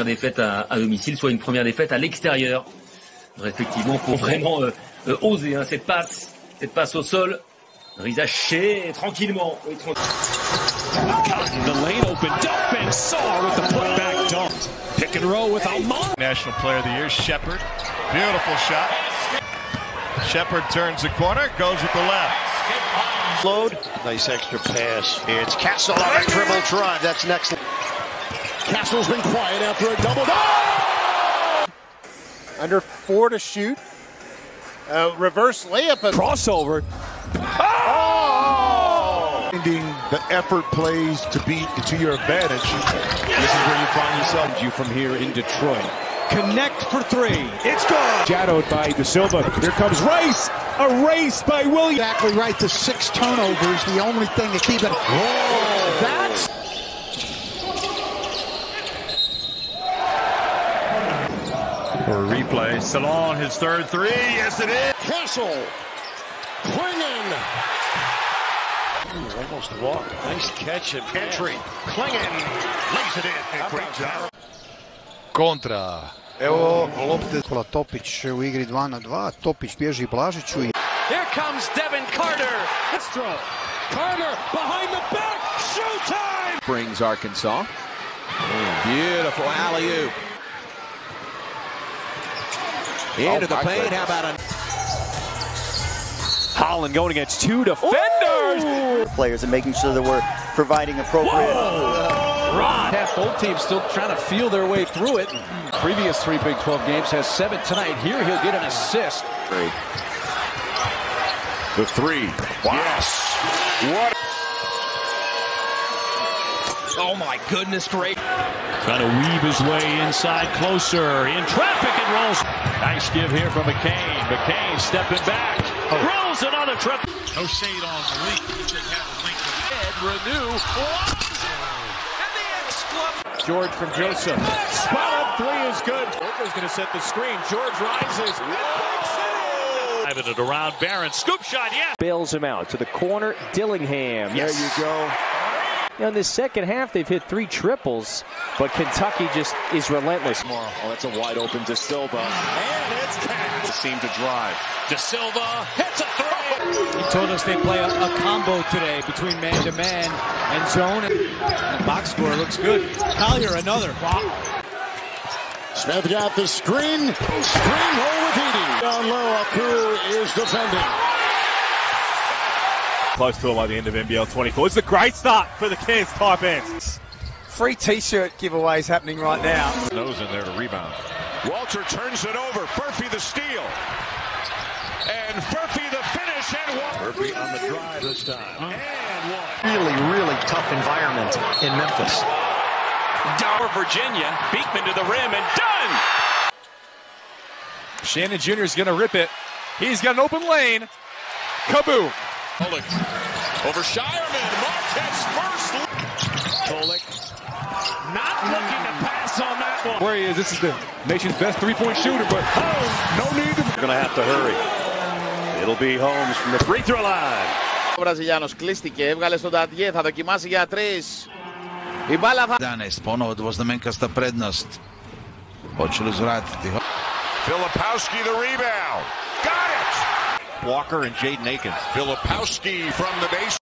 première défaite à, à domicile, soit une première défaite à l'extérieur. Respectivement, pour vraiment euh, euh, oser hein, cette passe, cette passe au sol. Rizaché tranquillement. Oui, tranquillement. The lane open, dump and Saw with the putback dump. Pick and roll with Almond. National Player of the Year, Shepard. Beautiful shot. Shepard turns the corner, goes with the left. Load. Nice extra pass. It's Castle on a dribble drive. That's next. Castle's been quiet after a double. Under four to shoot. Uh, reverse layup. And Crossover. Oh! Finding the effort plays to be to your advantage. This is where you find yourself. You from here in Detroit. Connect for three. It's gone. Shadowed by da Silva. Here comes Rice. A race by Williams. Exactly right. The six turnovers, the only thing to keep it. That's For a replay, Salaün his third three. Yes, it is. Castle. Clingan. Almost walked. Nice catch and entry. Clingan lays it in. A great job. Kontra. Evo lopte. Kola Topić u igri 2 na 2. Topić bježi Blažiću Here comes Devin Carter. Astro. Carter behind the back. Showtime. brings Arkansas. Beautiful alley oop. Into oh, the paint. How about a Holland going against two defenders. players and making sure that we're providing appropriate. half? Both teams still trying to feel their way through it. Previous three Big 12 games has seven tonight. Here he'll get an assist. The three. Yes. What? Oh my goodness, great. Trying to weave his way inside closer. In traffic and rolls. Nice give here from McCain. McCain stepping back. Drills another trip. No shade on the leak. He just had the link Ed Renew. And the exclamation. George from Joseph. Spot up three is good. Booker's going to set the screen. George rises. Driving it around Barron. Scoop shot, yeah. bails him out to the corner. Dillingham. There you go. You know, in the second half, they've hit three triples, but Kentucky just is relentless. Oh, that's a wide open da Silva. And it's cash. To seem to drive. da Silva hits a three. He told us they play a, a combo today between man-to-man and zone. And the box score looks good. Collier, another. Smith got the screen. Screen hole with Edey. Down low, Aku is defending. Close to it by the end of NBL 24. It's a great start for the Cairns Taipans. Free t-shirt giveaways happening right now. Nose in there to rebound. Walter turns it over. Furphy the steal. And Furphy the finish and one. Murphy on the drive this time. And one. Really, really tough environment in Memphis. Dower, Virginia. Beekman to the rim and done. Shannon Jr. is going to rip it. He's got an open lane. Kaboom. Kolek over Scheierman. Marquette's first. Kolek, not looking to pass on that one. Where he is, this is the nation's best three-point shooter, but oh, no need to. Going to have to hurry. It'll be Holmes from the free throw line. Ο Βραζιλιάνος κλείστηκε, έβγαλε στον Τατιέ, θα δοκιμάσει για τρεις. Η μπάλα θα... Danes ponovo dvoznamenkasta prednost. Hoće Ο zvratiti? Filipowski the rebound. Got it! Walker and Jaden Akins. Filipowski from the base.